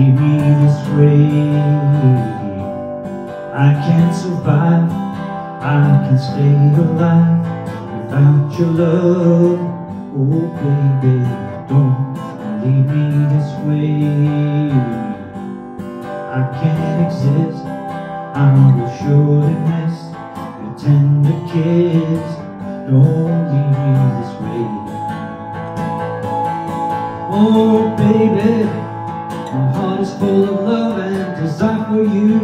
leave me way. I can't survive, I can stay alive without your love. Oh baby, don't leave me this way. I can't exist, I will surely miss your tender kiss. Don't leave me this way. Oh baby, heart is full of love and desire for you.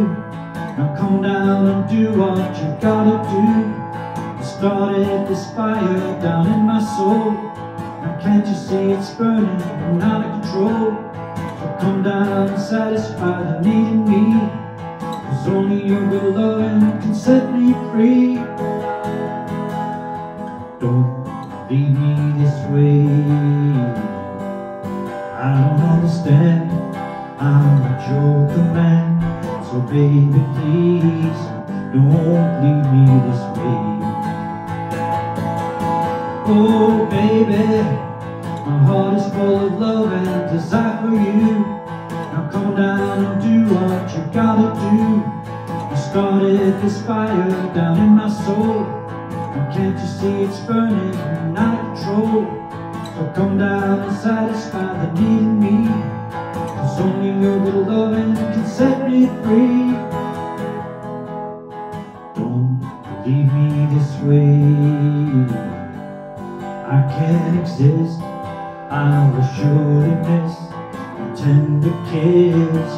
Now come down and do what you gotta do. You started this fire down in my soul. Now can't you see it's burning and out of control? So come down and satisfy the need in me. Cause only your good loving can set me free. Don't leave me this way. I don't understand. So baby, please don't leave me this way. Oh baby, my heart is full of love and desire for you. Now come down and do what you gotta do. You started this fire down in my soul. And can't you see it's burning and out of control? So come down and satisfy the need free. Don't leave me this way. I can't exist. I will surely miss your tender kiss.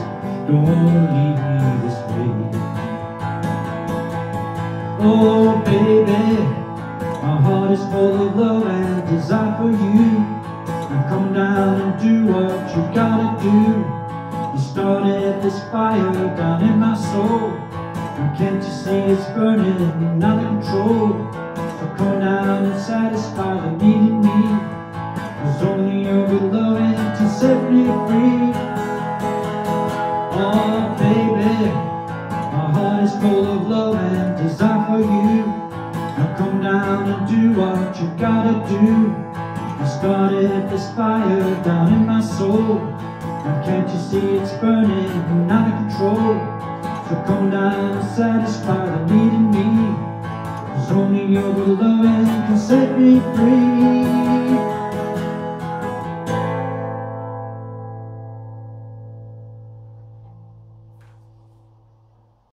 Don't leave me this way. Oh baby, my heart is full of love and desire for you. Now come down and do what you gotta do. You started this fire down in my soul. Can't you see it's burning out of control? So come down and satisfy the need in me. Cause only your good loving can set me free. Oh baby, my heart is full of love and desire for you. Now come down and do what you gotta do. You started this fire down in my soul. Can't you see it's burning and out of control? So come down and satisfy the need in me. Cause only your loving can set me free.